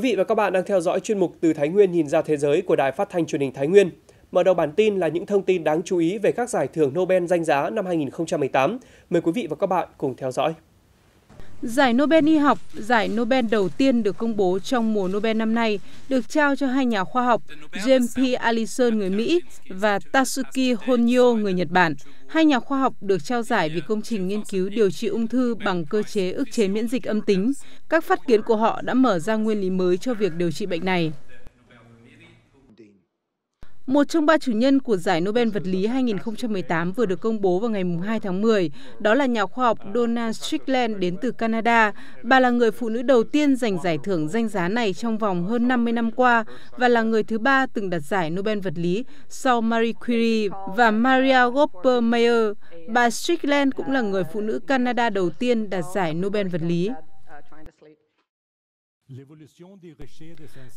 Quý vị và các bạn đang theo dõi chuyên mục Từ Thái Nguyên nhìn ra thế giới của Đài Phát thanh Truyền hình Thái Nguyên. Mở đầu bản tin là những thông tin đáng chú ý về các giải thưởng Nobel danh giá năm 2018. Mời quý vị và các bạn cùng theo dõi. Giải Nobel y học, giải Nobel đầu tiên được công bố trong mùa Nobel năm nay, được trao cho hai nhà khoa học James P. Allison người Mỹ và Tatsuki Honyo người Nhật Bản. Hai nhà khoa học được trao giải vì công trình nghiên cứu điều trị ung thư bằng cơ chế ức chế miễn dịch âm tính. Các phát kiến của họ đã mở ra nguyên lý mới cho việc điều trị bệnh này. Một trong ba chủ nhân của giải Nobel vật lý 2018 vừa được công bố vào ngày 2 tháng 10, đó là nhà khoa học Donna Strickland đến từ Canada. Bà là người phụ nữ đầu tiên giành giải thưởng danh giá này trong vòng hơn 50 năm qua và là người thứ ba từng đạt giải Nobel vật lý sau Marie Curie và Maria Gopper Mayer. Bà Strickland cũng là người phụ nữ Canada đầu tiên đạt giải Nobel vật lý.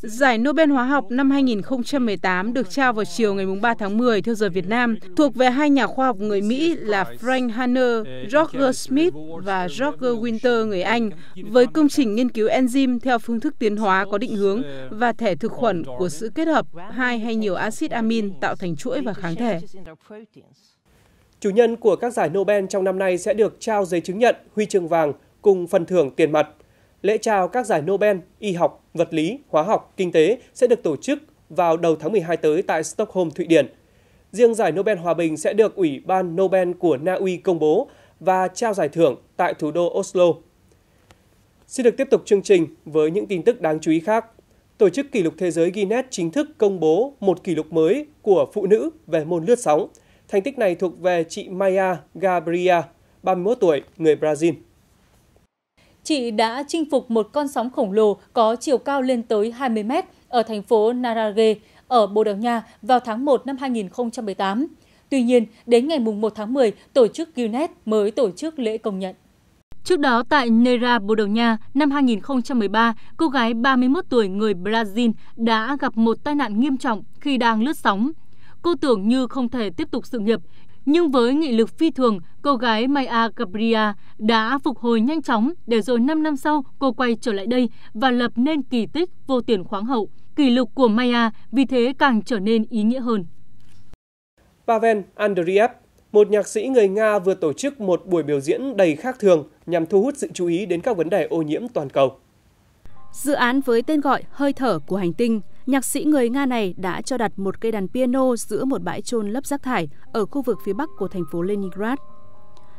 Giải Nobel Hóa học năm 2018 được trao vào chiều ngày 3 tháng 10 theo giờ Việt Nam, thuộc về hai nhà khoa học người Mỹ là Frank Hanner, Roger Smith và Roger Winter người Anh, với công trình nghiên cứu enzyme theo phương thức tiến hóa có định hướng và thể thực khuẩn của sự kết hợp hai hay nhiều axit amin tạo thành chuỗi và kháng thể. Chủ nhân của các giải Nobel trong năm nay sẽ được trao giấy chứng nhận, huy chương vàng cùng phần thưởng tiền mặt – Lễ trao các giải Nobel y học, vật lý, hóa học, kinh tế sẽ được tổ chức vào đầu tháng 12 tới tại Stockholm, Thụy Điển. Riêng giải Nobel Hòa bình sẽ được Ủy ban Nobel của Na Uy công bố và trao giải thưởng tại thủ đô Oslo. Xin được tiếp tục chương trình với những tin tức đáng chú ý khác. Tổ chức kỷ lục thế giới Guinness chính thức công bố một kỷ lục mới của phụ nữ về môn lướt sóng. Thành tích này thuộc về chị Maya Gabriela, 31 tuổi, người Brazil chị đã chinh phục một con sóng khổng lồ có chiều cao lên tới 20 mét ở thành phố Narage ở Bồ Đào Nha vào tháng 1 năm 2018. Tuy nhiên, đến ngày 1 tháng 10, tổ chức Guinness mới tổ chức lễ công nhận. Trước đó tại Neira, Bồ Đào Nha, năm 2013, cô gái 31 tuổi người Brazil đã gặp một tai nạn nghiêm trọng khi đang lướt sóng. Cô tưởng như không thể tiếp tục sự nghiệp, nhưng với nghị lực phi thường, cô gái Maya Gabriel đã phục hồi nhanh chóng để rồi 5 năm sau cô quay trở lại đây và lập nên kỳ tích vô tiền khoáng hậu. Kỷ lục của Maya vì thế càng trở nên ý nghĩa hơn. Pavel Andreev, một nhạc sĩ người Nga vừa tổ chức một buổi biểu diễn đầy khác thường nhằm thu hút sự chú ý đến các vấn đề ô nhiễm toàn cầu. Dự án với tên gọi Hơi thở của hành tinh nhạc sĩ người Nga này đã cho đặt một cây đàn piano giữa một bãi trôn lấp rác thải ở khu vực phía bắc của thành phố Leningrad.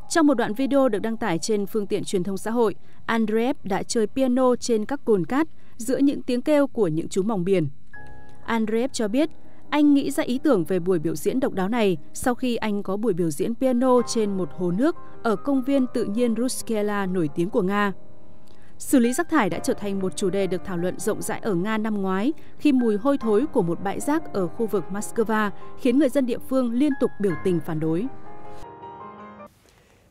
Trong một đoạn video được đăng tải trên phương tiện truyền thông xã hội, Andreev đã chơi piano trên các cồn cát giữa những tiếng kêu của những chú mỏng biển. Andreev cho biết anh nghĩ ra ý tưởng về buổi biểu diễn độc đáo này sau khi anh có buổi biểu diễn piano trên một hồ nước ở công viên tự nhiên Ruskela nổi tiếng của Nga. Xử lý rác thải đã trở thành một chủ đề được thảo luận rộng rãi ở Nga năm ngoái khi mùi hôi thối của một bãi rác ở khu vực Moscow khiến người dân địa phương liên tục biểu tình phản đối.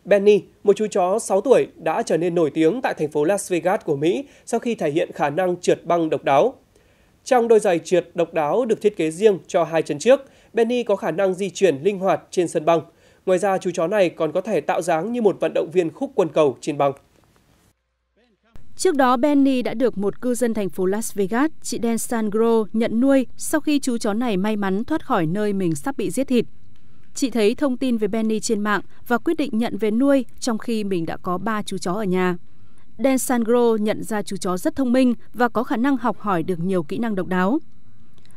Benny, một chú chó 6 tuổi, đã trở nên nổi tiếng tại thành phố Las Vegas của Mỹ sau khi thể hiện khả năng trượt băng độc đáo. Trong đôi giày trượt độc đáo được thiết kế riêng cho hai chân trước, Benny có khả năng di chuyển linh hoạt trên sân băng. Ngoài ra, chú chó này còn có thể tạo dáng như một vận động viên khúc quân cầu trên băng. Trước đó, Benny đã được một cư dân thành phố Las Vegas, chị Dan Sangro, nhận nuôi sau khi chú chó này may mắn thoát khỏi nơi mình sắp bị giết thịt. Chị thấy thông tin về Benny trên mạng và quyết định nhận về nuôi trong khi mình đã có ba chú chó ở nhà. Dan Sangro nhận ra chú chó rất thông minh và có khả năng học hỏi được nhiều kỹ năng độc đáo.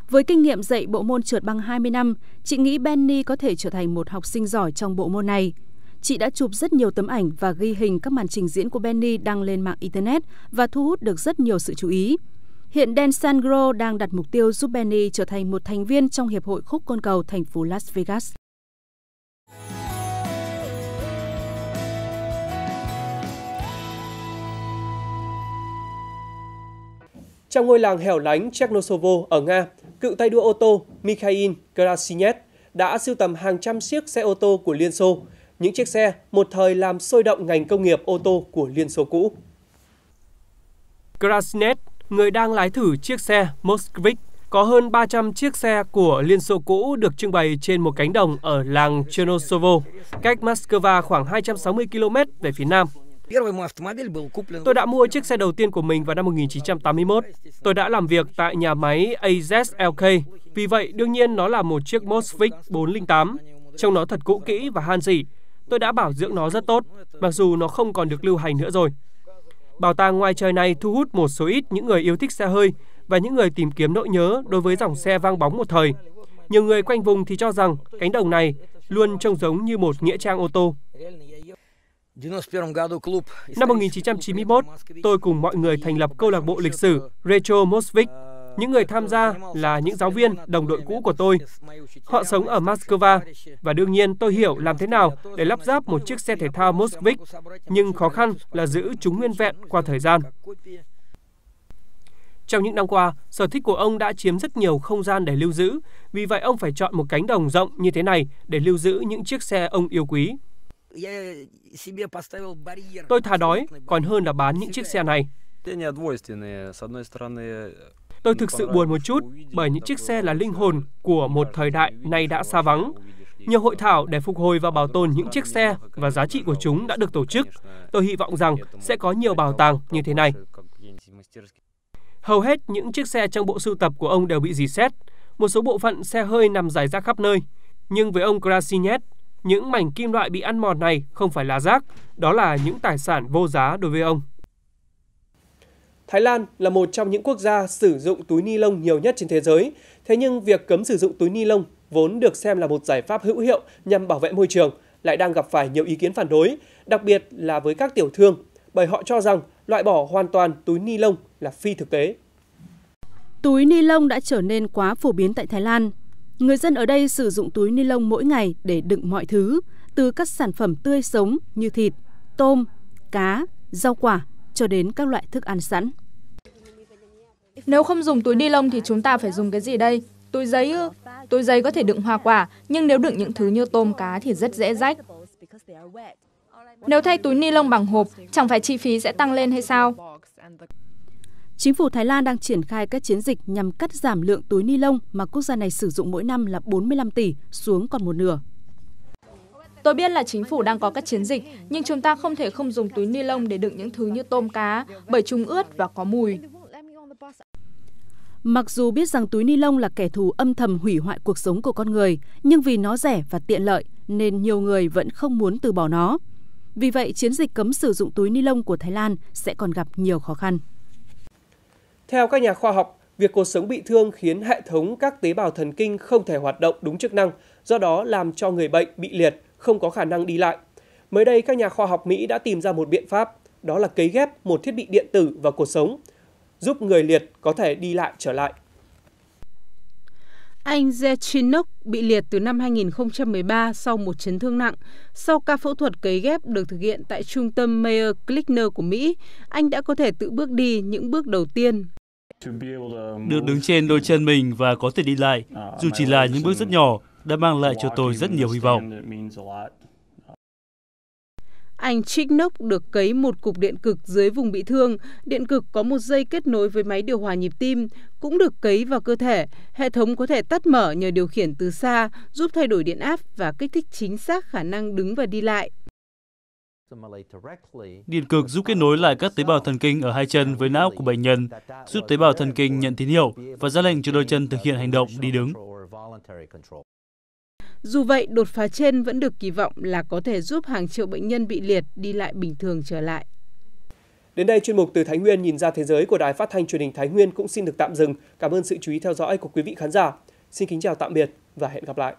Với kinh nghiệm dạy bộ môn trượt băng 20 năm, chị nghĩ Benny có thể trở thành một học sinh giỏi trong bộ môn này – Chị đã chụp rất nhiều tấm ảnh và ghi hình các màn trình diễn của Benny đăng lên mạng Internet và thu hút được rất nhiều sự chú ý. Hiện Dan Sangro đang đặt mục tiêu giúp Benny trở thành một thành viên trong Hiệp hội Khúc Côn Cầu thành phố Las Vegas. Trong ngôi làng hẻo lánh Cheknosovo ở Nga, cựu tay đua ô tô Mikhail Krasinev đã sưu tầm hàng trăm chiếc xe ô tô của Liên Xô, những chiếc xe một thời làm sôi động ngành công nghiệp ô tô của Liên Xô cũ. Krasnet, người đang lái thử chiếc xe Moskvik, có hơn 300 chiếc xe của Liên Xô cũ được trưng bày trên một cánh đồng ở làng Chernosovo, cách Moscow khoảng 260 km về phía nam. Tôi đã mua chiếc xe đầu tiên của mình vào năm 1981. Tôi đã làm việc tại nhà máy AZLK, vì vậy đương nhiên nó là một chiếc Mosvik 408. Trông nó thật cũ kỹ và han dị. Tôi đã bảo dưỡng nó rất tốt, mặc dù nó không còn được lưu hành nữa rồi. Bảo tàng ngoài trời này thu hút một số ít những người yêu thích xe hơi và những người tìm kiếm nỗi nhớ đối với dòng xe vang bóng một thời. Nhiều người quanh vùng thì cho rằng cánh đồng này luôn trông giống như một nghĩa trang ô tô. Năm 1991, tôi cùng mọi người thành lập câu lạc bộ lịch sử Retro Mosvik. Những người tham gia là những giáo viên, đồng đội cũ của tôi. Họ sống ở Moscow và đương nhiên tôi hiểu làm thế nào để lắp ráp một chiếc xe thể thao Moskvich. nhưng khó khăn là giữ chúng nguyên vẹn qua thời gian. Trong những năm qua, sở thích của ông đã chiếm rất nhiều không gian để lưu giữ, vì vậy ông phải chọn một cánh đồng rộng như thế này để lưu giữ những chiếc xe ông yêu quý. Tôi thà đói còn hơn là bán những chiếc xe này. Tôi thực sự buồn một chút bởi những chiếc xe là linh hồn của một thời đại nay đã xa vắng. Nhiều hội thảo để phục hồi và bảo tồn những chiếc xe và giá trị của chúng đã được tổ chức. Tôi hy vọng rằng sẽ có nhiều bảo tàng như thế này. Hầu hết những chiếc xe trong bộ sưu tập của ông đều bị dì xét. Một số bộ phận xe hơi nằm rải rác khắp nơi. Nhưng với ông Krasinet, những mảnh kim loại bị ăn mòn này không phải là rác, đó là những tài sản vô giá đối với ông. Thái Lan là một trong những quốc gia sử dụng túi ni lông nhiều nhất trên thế giới. Thế nhưng việc cấm sử dụng túi ni lông vốn được xem là một giải pháp hữu hiệu nhằm bảo vệ môi trường lại đang gặp phải nhiều ý kiến phản đối, đặc biệt là với các tiểu thương, bởi họ cho rằng loại bỏ hoàn toàn túi ni lông là phi thực tế. Túi ni lông đã trở nên quá phổ biến tại Thái Lan. Người dân ở đây sử dụng túi ni lông mỗi ngày để đựng mọi thứ, từ các sản phẩm tươi sống như thịt, tôm, cá, rau quả cho đến các loại thức ăn sẵn. Nếu không dùng túi ni lông thì chúng ta phải dùng cái gì đây? Túi giấy ư? Túi giấy có thể đựng hoa quả, nhưng nếu đựng những thứ như tôm cá thì rất dễ rách. Nếu thay túi ni lông bằng hộp, chẳng phải chi phí sẽ tăng lên hay sao? Chính phủ Thái Lan đang triển khai các chiến dịch nhằm cắt giảm lượng túi ni lông mà quốc gia này sử dụng mỗi năm là 45 tỷ xuống còn một nửa. Tôi biết là chính phủ đang có các chiến dịch, nhưng chúng ta không thể không dùng túi ni lông để đựng những thứ như tôm cá, bởi chúng ướt và có mùi. Mặc dù biết rằng túi ni lông là kẻ thù âm thầm hủy hoại cuộc sống của con người, nhưng vì nó rẻ và tiện lợi nên nhiều người vẫn không muốn từ bỏ nó. Vì vậy, chiến dịch cấm sử dụng túi ni lông của Thái Lan sẽ còn gặp nhiều khó khăn. Theo các nhà khoa học, việc cột sống bị thương khiến hệ thống các tế bào thần kinh không thể hoạt động đúng chức năng, do đó làm cho người bệnh bị liệt, không có khả năng đi lại. Mới đây, các nhà khoa học Mỹ đã tìm ra một biện pháp, đó là cấy ghép một thiết bị điện tử vào cột sống, giúp người liệt có thể đi lại trở lại. Anh Zechinok bị liệt từ năm 2013 sau một chấn thương nặng. Sau ca phẫu thuật cấy ghép được thực hiện tại trung tâm Mayo Clinic của Mỹ, anh đã có thể tự bước đi những bước đầu tiên. Được đứng trên đôi chân mình và có thể đi lại, dù chỉ là những bước rất nhỏ, đã mang lại cho tôi rất nhiều hy vọng. Anh Chicknock được cấy một cục điện cực dưới vùng bị thương. Điện cực có một dây kết nối với máy điều hòa nhịp tim, cũng được cấy vào cơ thể. Hệ thống có thể tắt mở nhờ điều khiển từ xa, giúp thay đổi điện áp và kích thích chính xác khả năng đứng và đi lại. Điện cực giúp kết nối lại các tế bào thần kinh ở hai chân với não của bệnh nhân, giúp tế bào thần kinh nhận tín hiệu và ra lệnh cho đôi chân thực hiện hành động đi đứng. Dù vậy, đột phá trên vẫn được kỳ vọng là có thể giúp hàng triệu bệnh nhân bị liệt đi lại bình thường trở lại. Đến đây chuyên mục từ Thái Nguyên nhìn ra thế giới của Đài Phát thanh Truyền hình Thái Nguyên cũng xin được tạm dừng. Cảm ơn sự chú ý theo dõi của quý vị khán giả. Xin kính chào tạm biệt và hẹn gặp lại.